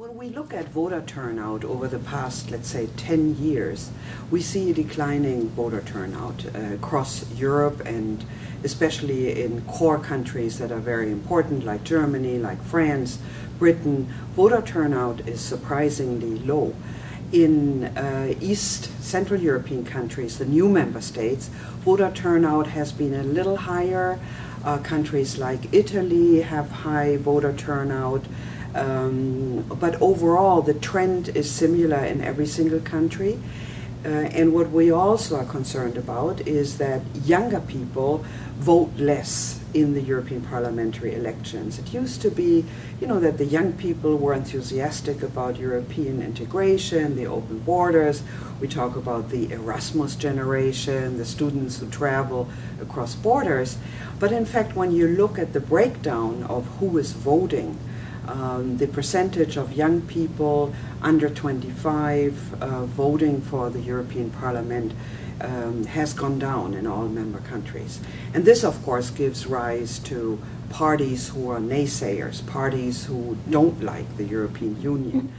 When we look at voter turnout over the past, let's say, 10 years, we see a declining voter turnout uh, across Europe and especially in core countries that are very important, like Germany, like France, Britain. Voter turnout is surprisingly low. In uh, East Central European countries, the new member states, voter turnout has been a little higher. Uh, countries like Italy have high voter turnout. Um, but overall, the trend is similar in every single country. Uh, and what we also are concerned about is that younger people vote less in the European parliamentary elections. It used to be, you know, that the young people were enthusiastic about European integration, the open borders. We talk about the Erasmus generation, the students who travel across borders. But in fact, when you look at the breakdown of who is voting, um, the percentage of young people under 25 uh, voting for the European Parliament um, has gone down in all member countries. And this, of course, gives rise to parties who are naysayers, parties who don't like the European Union.